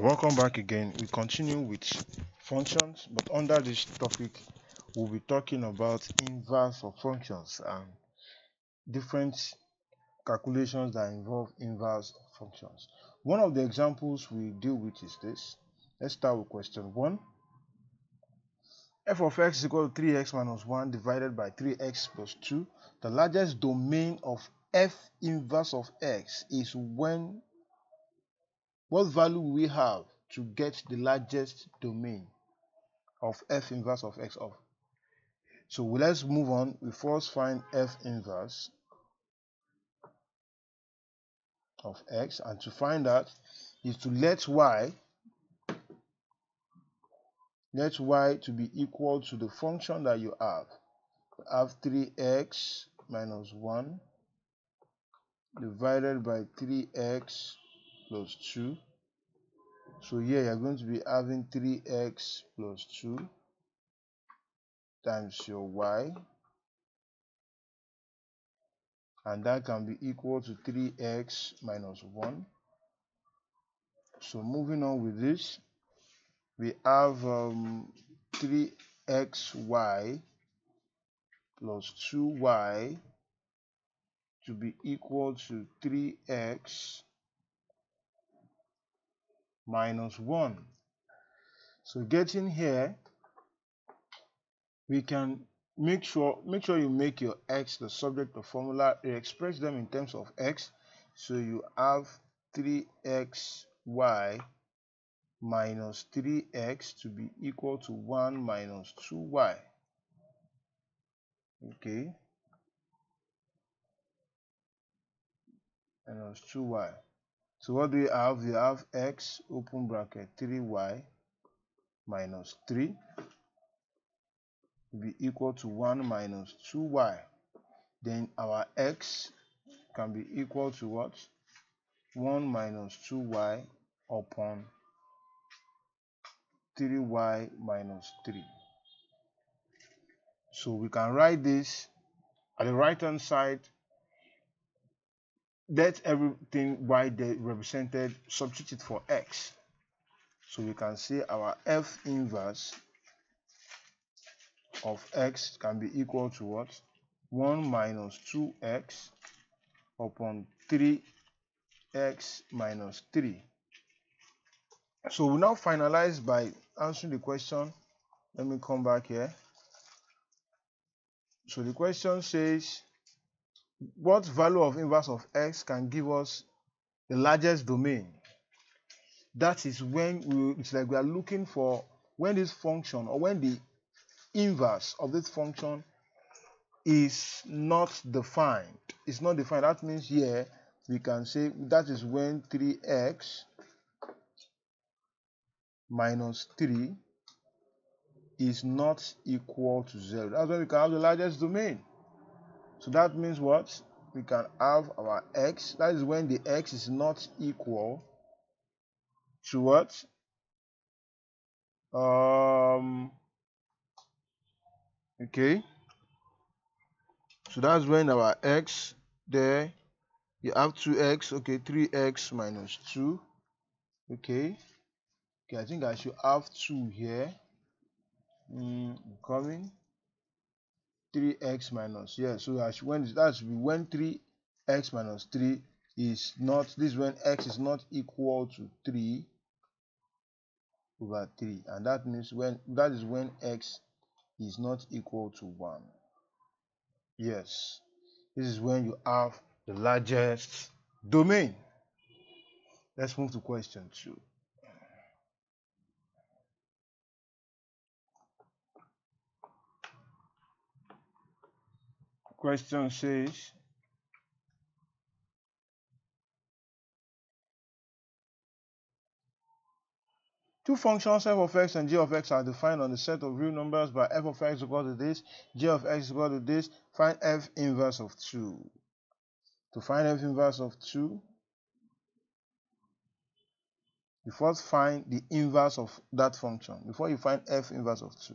Welcome back again. We continue with functions, but under this topic, we'll be talking about inverse of functions and different calculations that involve inverse functions. One of the examples we deal with is this. Let's start with question 1. f of x is equal to 3x minus 1 divided by 3x plus 2. The largest domain of f inverse of x is when what value will we have to get the largest domain of f inverse of x of? So let's move on. We first find f inverse of x and to find that is to let y let y to be equal to the function that you have. You have 3x minus 1 divided by 3x plus 2. So here you're going to be having 3x plus 2 times your y. And that can be equal to 3x minus 1. So moving on with this, we have um, 3xy plus 2y to be equal to 3x minus 1. So getting here, we can make sure make sure you make your x the subject of formula. Express them in terms of x. So you have 3xy minus 3x to be equal to 1 minus 2y. Okay. Minus 2y. So what do we have? We have x open bracket 3y minus 3 will be equal to 1 minus 2y. Then our x can be equal to what? 1 minus 2y upon 3y minus 3. So we can write this at the right hand side let everything y there represented substitute for x. So we can say our f inverse of x can be equal to what? 1 minus 2x upon 3x minus 3. So we now finalize by answering the question. Let me come back here. So the question says what value of inverse of x can give us the largest domain? That is when we, it's like we are looking for when this function or when the inverse of this function is not defined. It's not defined. That means here we can say that is when 3x minus 3 is not equal to 0. That's when we can have the largest domain. So that means what? We can have our x. That is when the x is not equal to what? Um, okay. So that's when our x there, you have 2x, okay, 3x minus 2. Okay. Okay, I think I should have 2 here. Mm, coming. 3x minus. Yeah so as when that should be when 3x minus 3 is not this is when x is not equal to 3 over 3 and that means when that is when x is not equal to 1 yes. This is when you have the largest domain. Let's move to question 2 question says Two functions f of x and g of x are defined on the set of real numbers by f of x equal to this, g of x equal to this. Find f inverse of 2. To find f inverse of 2, you first find the inverse of that function before you find f inverse of 2.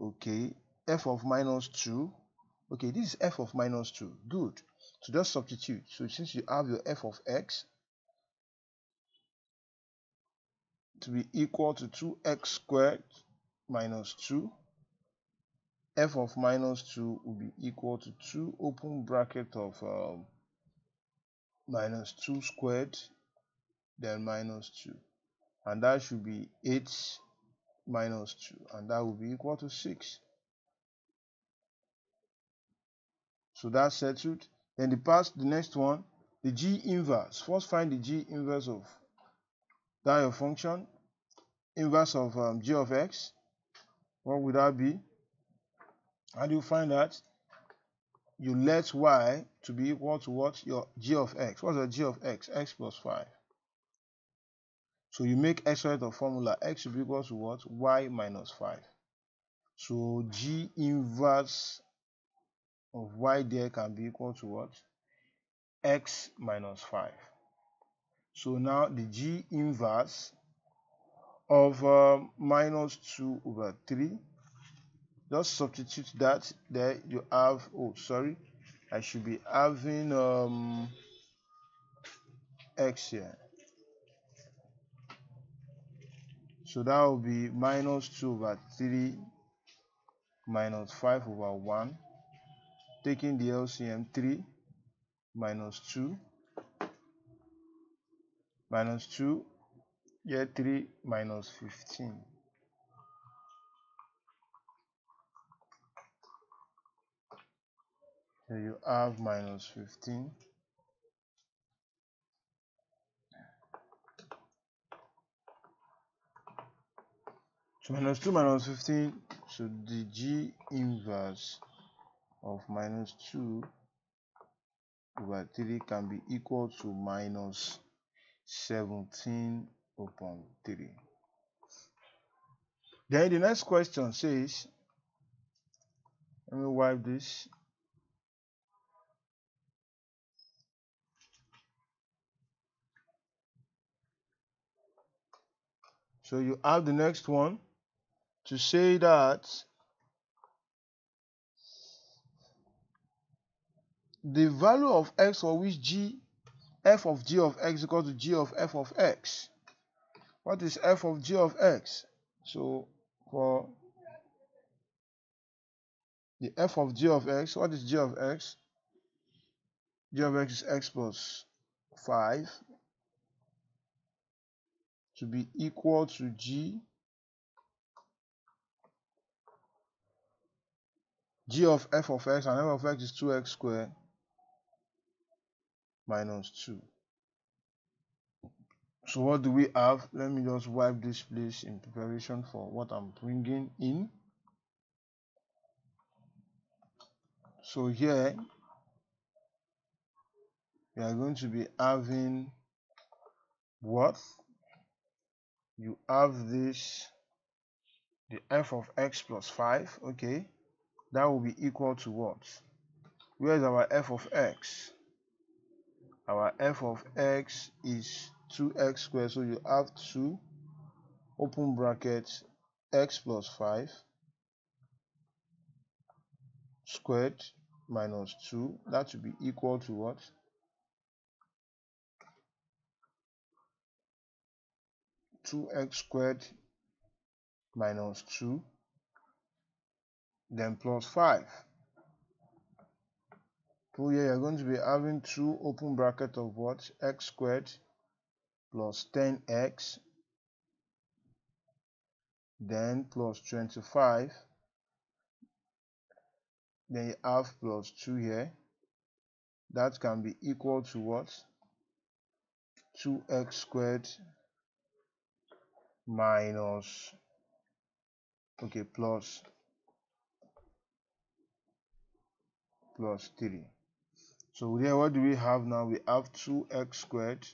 Okay, f of minus 2 Okay, this is f of minus 2. Good. So just substitute. So since you have your f of x, to be equal to 2x squared minus 2 f of minus 2 will be equal to 2 open bracket of um, minus 2 squared then minus 2 and that should be 8 minus 2 and that will be equal to 6 so that's settled. Then the past the next one the g inverse. First find the g inverse of that function. Inverse of um, g of x. What would that be? How do you find that? You let y to be equal to what? Your g of x. What's the g of x? X plus 5 so you make x right of formula. X will be equal to what? Y minus 5 so g inverse of y there can be equal to what? X minus 5 so now the g inverse of um, minus 2 over 3 just substitute that there you have oh sorry I should be having um, x here. So that will be minus 2 over 3 minus 5 over 1 taking the LCM 3 minus 2 minus 2 here 3 minus 15 so you have minus 15 so minus 2 minus 15 so the g inverse of minus 2 over 3 can be equal to minus 17 upon 3 then the next question says let me wipe this. So you have the next one to say that the value of x for which g f of g of x equal to g of f of x. What is f of g of x? So for the f of g of x, what is g of x? g of x is x plus 5 to be equal to g g of f of x and f of x is 2x squared minus 2. So what do we have? Let me just wipe this place in preparation for what I'm bringing in. So here we are going to be having what? You have this, the f of x plus 5, okay? That will be equal to what? Where is our f of x? Our f of x is 2x squared, so you have 2 open bracket x plus 5 squared minus 2 that should be equal to what? two x squared minus 2 then plus 5 so here you're going to be having two open bracket of what? X squared plus 10x then plus 25 then you have plus 2 here. That can be equal to what? 2x squared minus okay plus plus 3 so here what do we have now? We have 2x squared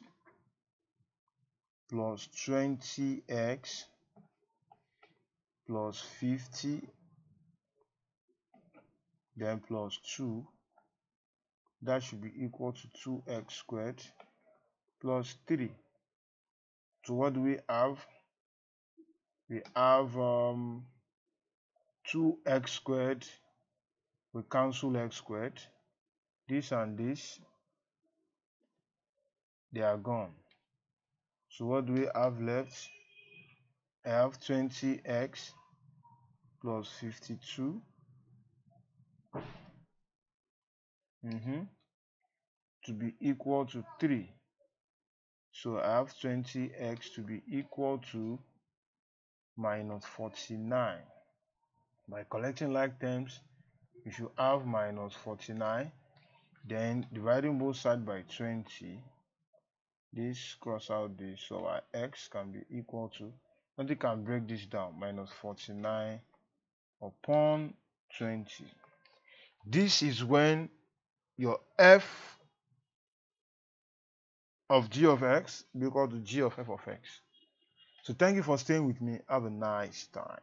plus 20x plus 50 then plus 2 that should be equal to 2x squared plus 3 so what do we have? We have um, 2x squared. We cancel x squared this and this they are gone so what do we have left I have 20x plus 52 mm -hmm, to be equal to 3. So I have 20x to be equal to minus 49. By collecting like terms, you should have minus 49. Then dividing both sides by 20, this cross out this, so our x can be equal to, nothing can break this down, minus 49 upon 20. This is when your f of g of x be equal to g of f of x. So thank you for staying with me. Have a nice time.